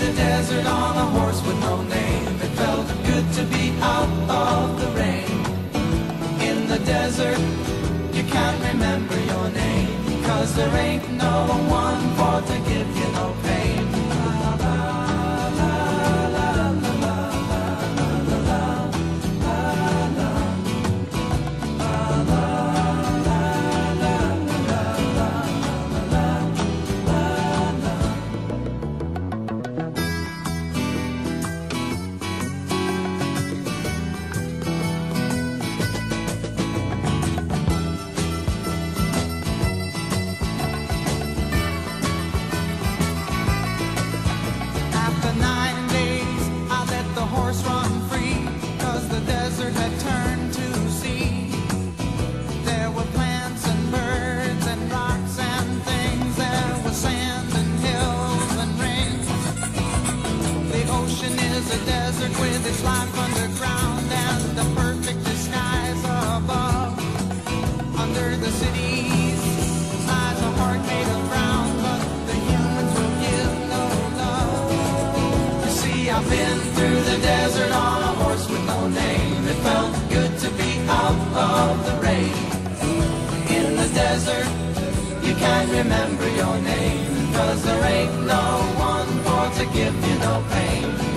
the desert on a horse with no name. It felt good to be out of the rain. In the desert, you can't remember your name. Cause there ain't no one for to give you no pain. Been through the desert on a horse with no name. It felt good to be out of the rain. In the desert, you can't remember your name, cause there ain't no one for to give you no pain.